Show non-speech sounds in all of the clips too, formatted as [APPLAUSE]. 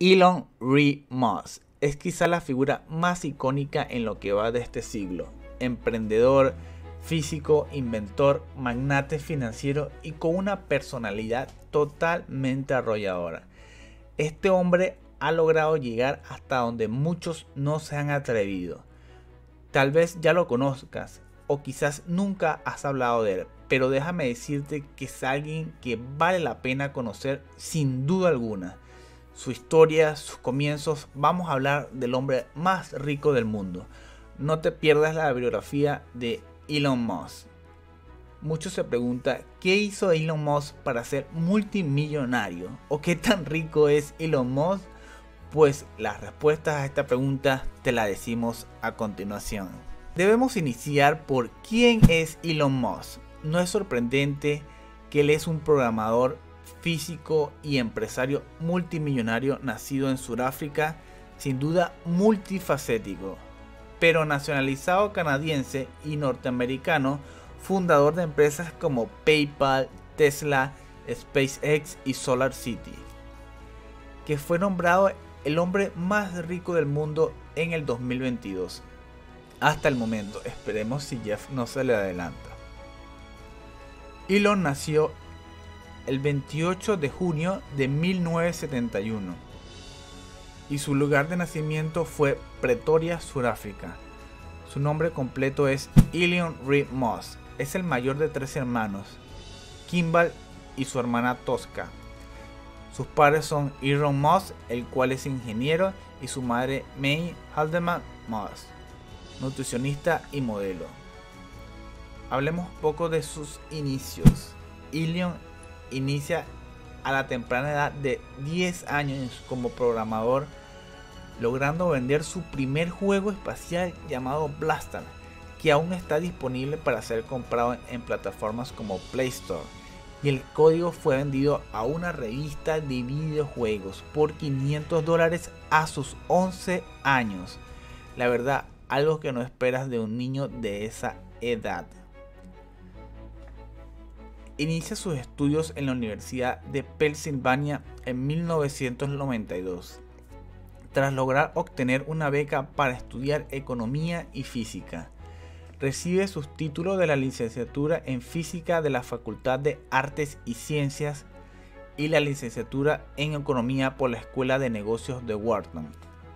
Elon Reed Moss es quizá la figura más icónica en lo que va de este siglo. Emprendedor, físico, inventor, magnate financiero y con una personalidad totalmente arrolladora. Este hombre ha logrado llegar hasta donde muchos no se han atrevido. Tal vez ya lo conozcas o quizás nunca has hablado de él, pero déjame decirte que es alguien que vale la pena conocer sin duda alguna su historia, sus comienzos, vamos a hablar del hombre más rico del mundo. No te pierdas la biografía de Elon Musk. Muchos se preguntan, ¿qué hizo Elon Musk para ser multimillonario? ¿O qué tan rico es Elon Musk? Pues las respuestas a esta pregunta te la decimos a continuación. Debemos iniciar por quién es Elon Musk. No es sorprendente que él es un programador físico y empresario multimillonario nacido en Sudáfrica, sin duda multifacético, pero nacionalizado canadiense y norteamericano, fundador de empresas como PayPal, Tesla, SpaceX y Solar City, que fue nombrado el hombre más rico del mundo en el 2022. Hasta el momento, esperemos si Jeff no se le adelanta. Elon nació el 28 de junio de 1971 y su lugar de nacimiento fue Pretoria, Sudáfrica. Su nombre completo es Ilion Reed Moss. Es el mayor de tres hermanos, Kimball y su hermana Tosca. Sus padres son Aaron Moss, el cual es ingeniero, y su madre May Haldeman Moss, nutricionista y modelo. Hablemos poco de sus inicios. Ilion inicia a la temprana edad de 10 años como programador, logrando vender su primer juego espacial llamado Blaster, que aún está disponible para ser comprado en plataformas como Play Store. Y el código fue vendido a una revista de videojuegos por 500 dólares a sus 11 años. La verdad, algo que no esperas de un niño de esa edad. Inicia sus estudios en la Universidad de Pennsylvania en 1992, tras lograr obtener una beca para estudiar economía y física. Recibe sus títulos de la licenciatura en física de la Facultad de Artes y Ciencias y la licenciatura en economía por la Escuela de Negocios de Wharton.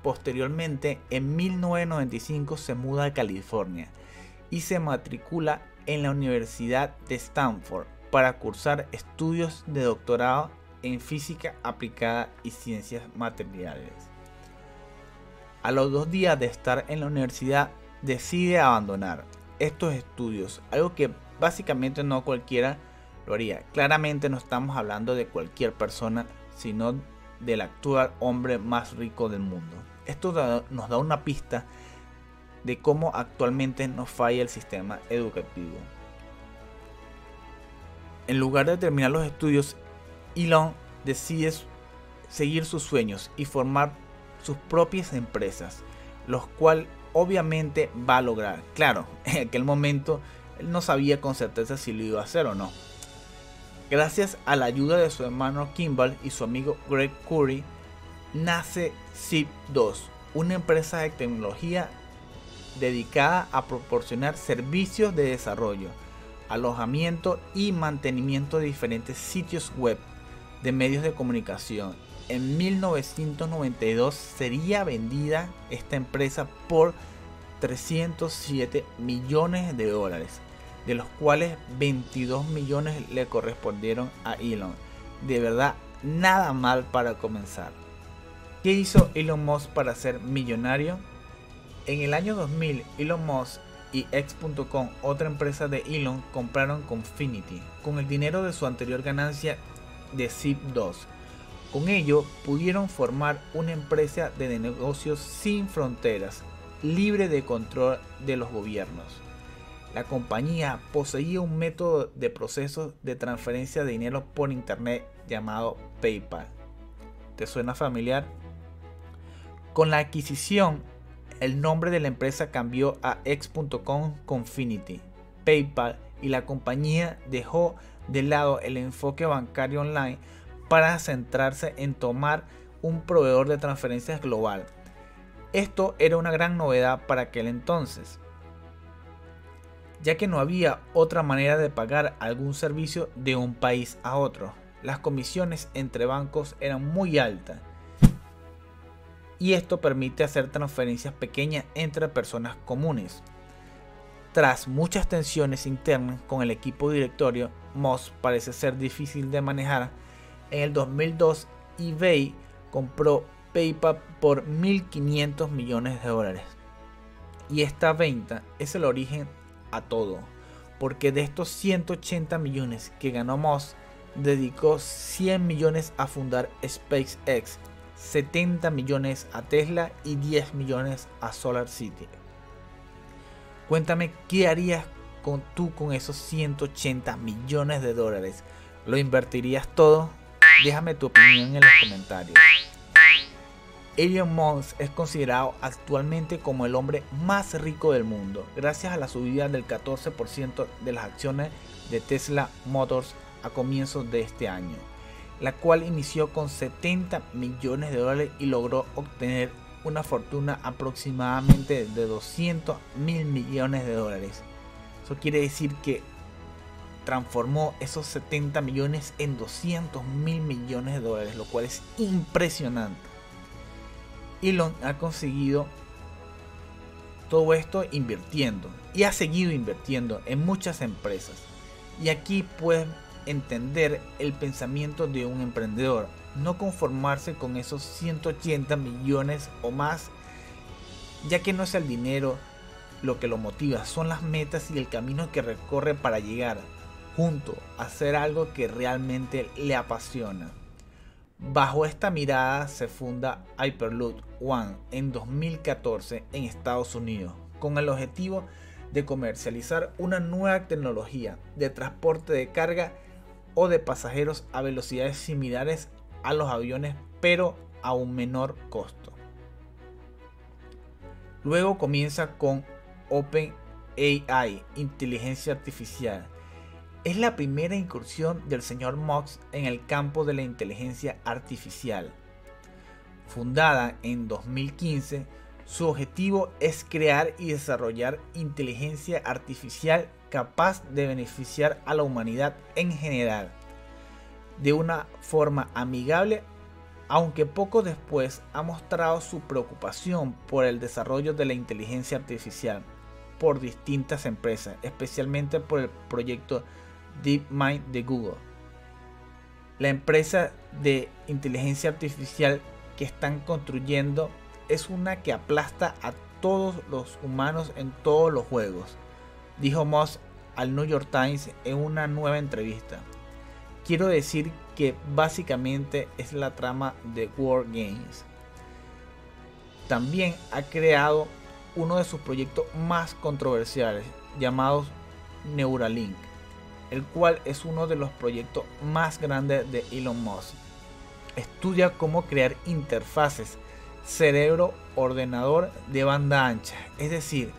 Posteriormente, en 1995 se muda a California y se matricula en la Universidad de Stanford para cursar estudios de doctorado en física aplicada y ciencias materiales. A los dos días de estar en la universidad decide abandonar estos estudios, algo que básicamente no cualquiera lo haría. Claramente no estamos hablando de cualquier persona, sino del actual hombre más rico del mundo. Esto nos da una pista de cómo actualmente nos falla el sistema educativo. En lugar de terminar los estudios, Elon decide seguir sus sueños y formar sus propias empresas, los cuales obviamente va a lograr. Claro, [LAUGHS] en aquel momento él no sabía con certeza si lo iba a hacer o no. Gracias a la ayuda de su hermano Kimball y su amigo Greg Curry, nace Zip2, una empresa de tecnología dedicada a proporcionar servicios de desarrollo alojamiento y mantenimiento de diferentes sitios web de medios de comunicación. En 1992 sería vendida esta empresa por 307 millones de dólares, de los cuales 22 millones le correspondieron a Elon. De verdad, nada mal para comenzar. ¿Qué hizo Elon Musk para ser millonario? En el año 2000, Elon Musk y X.com, otra empresa de Elon, compraron Confinity con el dinero de su anterior ganancia de Zip2. Con ello pudieron formar una empresa de negocios sin fronteras, libre de control de los gobiernos. La compañía poseía un método de proceso de transferencia de dinero por internet llamado PayPal. ¿Te suena familiar? Con la adquisición el nombre de la empresa cambió a X.com Confinity, PayPal y la compañía dejó de lado el enfoque bancario online para centrarse en tomar un proveedor de transferencias global. Esto era una gran novedad para aquel entonces, ya que no había otra manera de pagar algún servicio de un país a otro. Las comisiones entre bancos eran muy altas y esto permite hacer transferencias pequeñas entre personas comunes. Tras muchas tensiones internas con el equipo directorio, Moss parece ser difícil de manejar. En el 2002, eBay compró PayPal por 1.500 millones de dólares. Y esta venta es el origen a todo, porque de estos 180 millones que ganó Moss, dedicó 100 millones a fundar SpaceX, 70 millones a Tesla y 10 millones a Solar City. Cuéntame qué harías con tú con esos 180 millones de dólares. ¿Lo invertirías todo? Déjame tu opinión en los comentarios. Elon Musk es considerado actualmente como el hombre más rico del mundo, gracias a la subida del 14% de las acciones de Tesla Motors a comienzos de este año, la cual inició con 70 millones de dólares y logró obtener una fortuna aproximadamente de 200 mil millones de dólares. Eso quiere decir que transformó esos 70 millones en 200 mil millones de dólares, lo cual es impresionante. Elon ha conseguido todo esto invirtiendo y ha seguido invirtiendo en muchas empresas. Y aquí puedes entender el pensamiento de un emprendedor no conformarse con esos 180 millones o más, ya que no es el dinero lo que lo motiva, son las metas y el camino que recorre para llegar junto a hacer algo que realmente le apasiona. Bajo esta mirada se funda Hyperloop One en 2014 en Estados Unidos, con el objetivo de comercializar una nueva tecnología de transporte de carga o de pasajeros a velocidades similares a los aviones pero a un menor costo. Luego comienza con OpenAI, inteligencia artificial. Es la primera incursión del señor Mox en el campo de la inteligencia artificial. Fundada en 2015, su objetivo es crear y desarrollar inteligencia artificial capaz de beneficiar a la humanidad en general de una forma amigable, aunque poco después ha mostrado su preocupación por el desarrollo de la inteligencia artificial por distintas empresas, especialmente por el proyecto DeepMind de Google. La empresa de inteligencia artificial que están construyendo es una que aplasta a todos los humanos en todos los juegos, dijo Moss al New York Times en una nueva entrevista. Quiero decir que básicamente es la trama de War Games. También ha creado uno de sus proyectos más controversiales, llamados Neuralink, el cual es uno de los proyectos más grandes de Elon Musk. Estudia cómo crear interfaces cerebro-ordenador de banda ancha, es decir,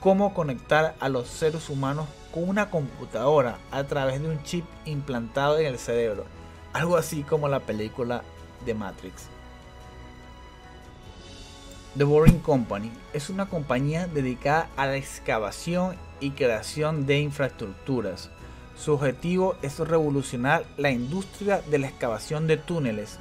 cómo conectar a los seres humanos con una computadora a través de un chip implantado en el cerebro, algo así como la película de Matrix. The Boring Company es una compañía dedicada a la excavación y creación de infraestructuras. Su objetivo es revolucionar la industria de la excavación de túneles,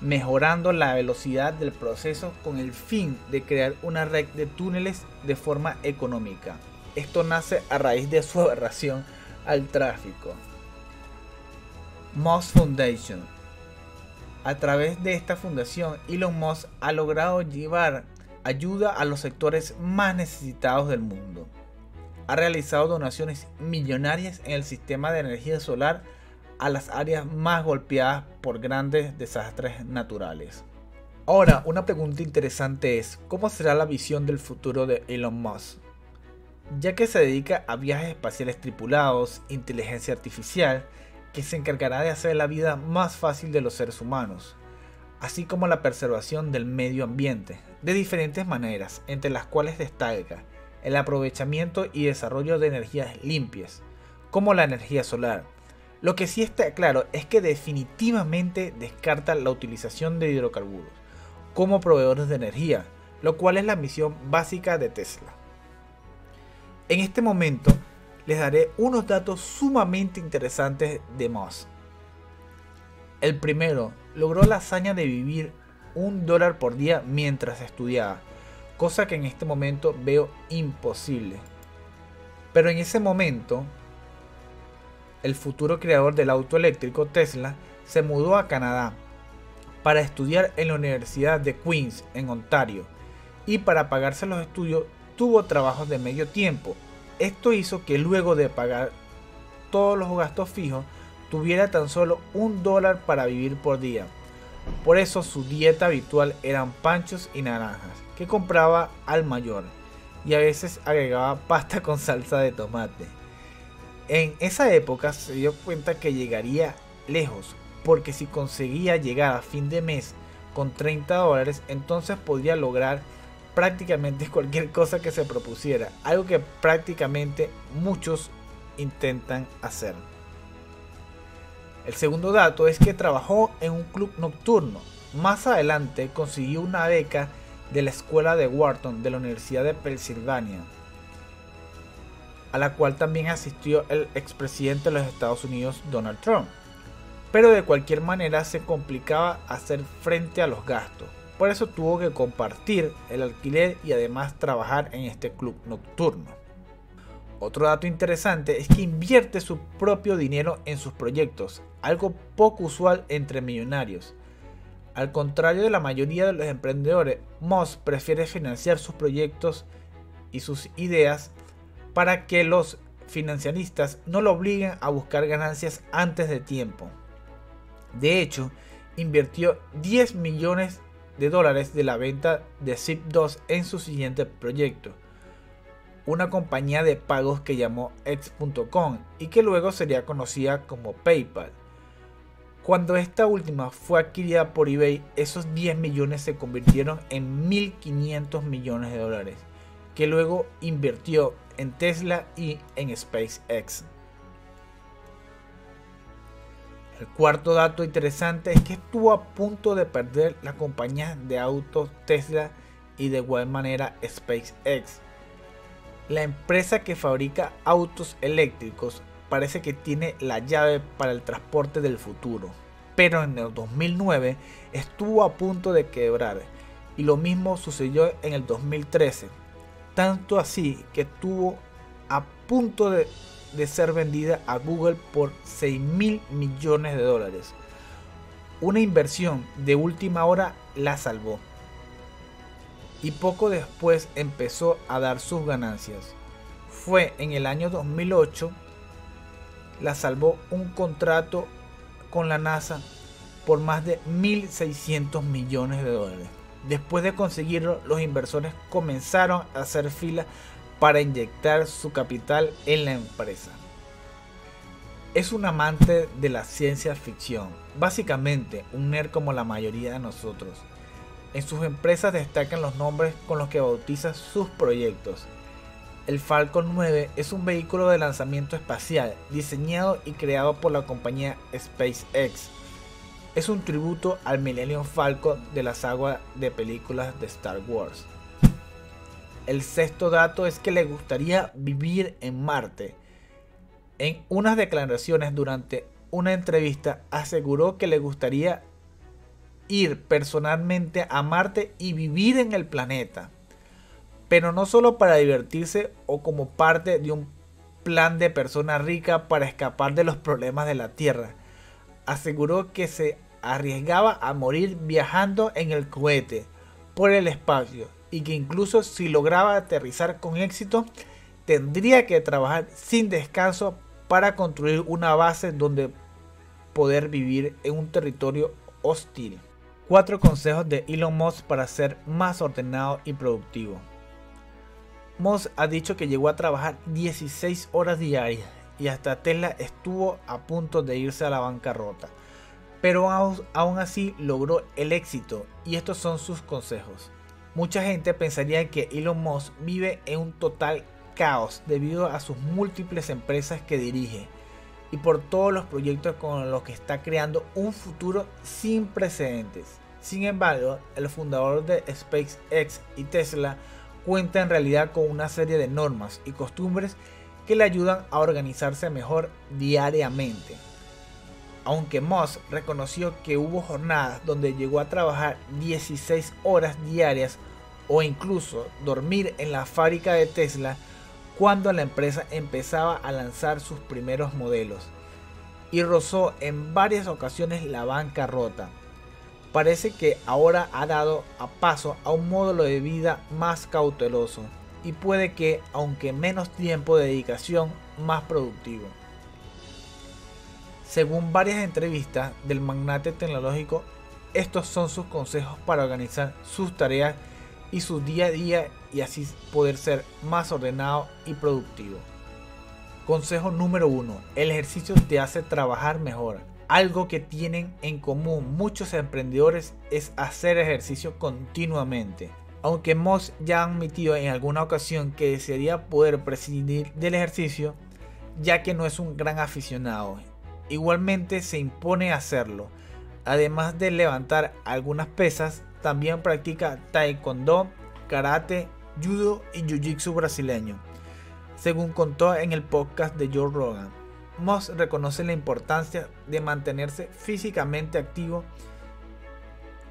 mejorando la velocidad del proceso con el fin de crear una red de túneles de forma económica. Esto nace a raíz de su [LAUGHS] aberración al tráfico. Moss Foundation. A través de esta fundación, Elon Musk ha logrado llevar ayuda a los sectores más necesitados del mundo. Ha realizado donaciones millonarias en el sistema de energía solar a las áreas más golpeadas por grandes desastres naturales. Ahora, una pregunta interesante es, ¿cómo será la visión del futuro de Elon Musk? ya que se dedica a viajes espaciales tripulados, inteligencia artificial, que se encargará de hacer la vida más fácil de los seres humanos, así como la preservación del medio ambiente, de diferentes maneras, entre las cuales destaca el aprovechamiento y desarrollo de energías limpias, como la energía solar, Lo que sí está claro es que definitivamente descarta la utilización de hidrocarburos como proveedores de energía, lo cual es la misión básica de Tesla. En este momento les daré unos datos sumamente interesantes de Moss. El primero, logró la hazaña de vivir un dólar por día mientras estudiaba, cosa que en este momento veo imposible. Pero en ese momento, el futuro creador del auto eléctrico Tesla se mudó a Canadá para estudiar en la Universidad de Queens en Ontario y para pagarse los estudios tuvo trabajos de medio tiempo. Esto hizo que luego de pagar todos los gastos fijos tuviera tan solo un dólar para vivir por día. Por eso su dieta habitual eran panchos y naranjas, que compraba al mayor, y a veces agregaba pasta con salsa de tomate. En esa época se dio cuenta que llegaría lejos, porque si conseguía llegar a fin de mes con 30 dólares, entonces podría lograr prácticamente [LAUGHS] cualquier cosa que se propusiera, algo que prácticamente muchos intentan hacer. El segundo dato es que trabajó en un club nocturno. Más adelante consiguió una beca de la escuela de Wharton de la Universidad de Pensilvania, a la cual también asistió el expresidente de los Estados Unidos Donald Trump. Pero de cualquier manera se complicaba hacer frente a los gastos. Por eso tuvo que compartir el alquiler y además trabajar en este club nocturno. Otro dato interesante es que invierte su propio dinero en sus proyectos, algo poco usual entre millonarios. Al contrario de la mayoría de los emprendedores, Moss prefiere financiar sus proyectos y sus ideas para que los financiaristas no lo obliguen a buscar ganancias antes de tiempo. De hecho, invirtió 10 millones de dólares de la venta de Zip2 en su siguiente proyecto, una compañía de pagos que llamó X.com y que luego sería conocida como PayPal. Cuando esta última fue adquirida por eBay, esos 10 millones se convirtieron en 1.500 millones de dólares, que luego invirtió en Tesla y en SpaceX. El cuarto dato interesante es que estuvo a punto de perder la compañía de autos Tesla y de igual manera SpaceX la empresa que fabrica autos eléctricos parece que tiene la llave para el transporte del futuro, pero en el 2009 estuvo a punto de quebrar y lo mismo sucedió en el 2013, tanto así que estuvo a punto de, ser vendida a Google por 6 mil millones de dólares. Una inversión de última hora la salvó y poco después empezó a dar sus ganancias. Fue en el año 2008 la salvó un contrato con la NASA por más de 1.600 millones de dólares. Después de conseguirlo, los inversores comenzaron a hacer fila para inyectar su capital en la empresa. Es un amante de la ciencia ficción, básicamente un nerd como la mayoría de nosotros. En sus empresas destacan los nombres con los que bautiza sus proyectos. El Falcon 9 es un vehículo de lanzamiento espacial diseñado y creado por la compañía SpaceX. Es un tributo al Millennium Falcon de la saga de películas de Star Wars. El sexto dato es que le gustaría vivir en Marte. En unas declaraciones durante una entrevista aseguró que le gustaría ir personalmente a Marte y vivir en el planeta. Pero no solo para divertirse o como parte de un plan de persona rica para escapar de los problemas de la Tierra. Aseguró que se arriesgaba a morir viajando en el cohete por el espacio y que incluso si lograba aterrizar con éxito tendría que trabajar sin descanso para construir una base donde poder vivir en un territorio hostil. Cuatro consejos de Elon Musk para ser más ordenado y productivo. Musk ha dicho que llegó a trabajar 16 horas diarias y hasta Tesla estuvo a punto de irse a la bancarrota. Pero aún así logró el éxito y estos son sus consejos. Mucha gente pensaría que Elon Musk vive en un total caos debido a sus múltiples empresas que dirige y por todos los proyectos con los que está creando un futuro sin precedentes. Sin embargo, el fundador de SpaceX y Tesla cuenta en realidad con una serie de normas y costumbres que le ayudan a organizarse mejor diariamente. Aunque Moss reconoció que hubo jornadas donde llegó a trabajar 16 horas diarias o incluso dormir en la fábrica de Tesla cuando la empresa empezaba a lanzar sus primeros modelos y rozó en varias ocasiones la bancarrota. Parece que ahora ha dado paso a un módulo de vida más cauteloso y puede que, aunque menos tiempo de dedicación, más productivo. Según varias entrevistas del magnate tecnológico, estos son sus consejos para organizar sus tareas y su día a día y así poder ser más ordenado y productivo. Consejo número 1. El ejercicio te hace trabajar mejor. Algo que tienen en común muchos emprendedores es hacer ejercicio continuamente. Aunque Moss ya ha admitido en alguna ocasión que desearía poder prescindir del ejercicio, ya que no es un gran aficionado Igualmente se impone hacerlo. Además de levantar algunas pesas, también practica taekwondo, karate, judo y jiu-jitsu brasileño. Según contó en el podcast de Joe Rogan, Moss reconoce la importancia de mantenerse físicamente activo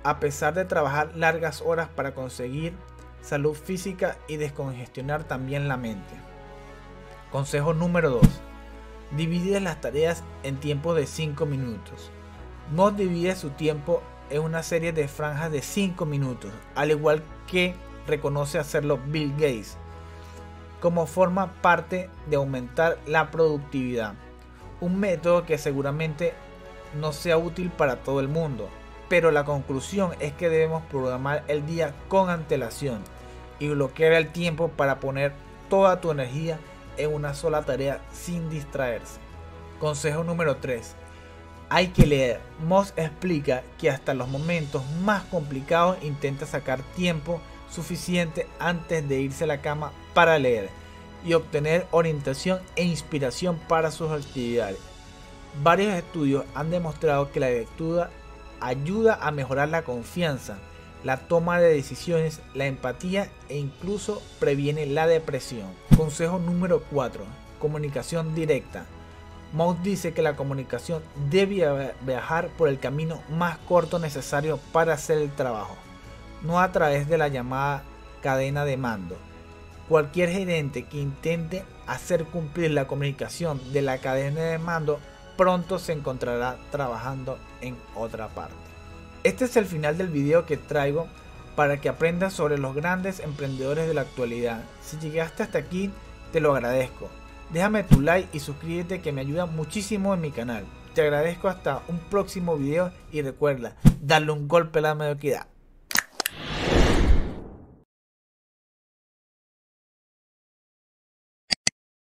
a pesar de trabajar largas horas para conseguir salud física y descongestionar también la mente. Consejo número 2 divide las tareas en tiempos de 5 minutos. Moss divide su tiempo en una serie de franjas de 5 minutos, al igual que reconoce hacerlo Bill Gates, como forma parte de aumentar la productividad. Un método que seguramente no sea útil para todo el mundo, pero la conclusión es que debemos programar el día con antelación y bloquear el tiempo para poner toda tu energía en una sola tarea sin distraerse. Consejo número 3. Hay que leer. Moss explica que hasta los momentos más complicados intenta sacar tiempo suficiente antes de irse a la cama para leer y obtener orientación e inspiración para sus actividades. Varios estudios han demostrado que la lectura ayuda a mejorar la confianza, la toma de decisiones, la empatía e incluso previene la depresión. Consejo número 4. Comunicación directa. Mouse dice que la comunicación debe viajar por el camino más corto necesario para hacer el trabajo, no a través de la llamada cadena de mando. Cualquier gerente que intente hacer cumplir la comunicación de la cadena de mando pronto se encontrará trabajando en otra parte. Este es el final del video que traigo para que aprendas sobre los grandes emprendedores de la actualidad. Si llegaste hasta aquí, te lo agradezco. Déjame tu like y suscríbete que me ayuda muchísimo en mi canal. Te agradezco hasta un próximo video y recuerda, darle un golpe a la mediocridad.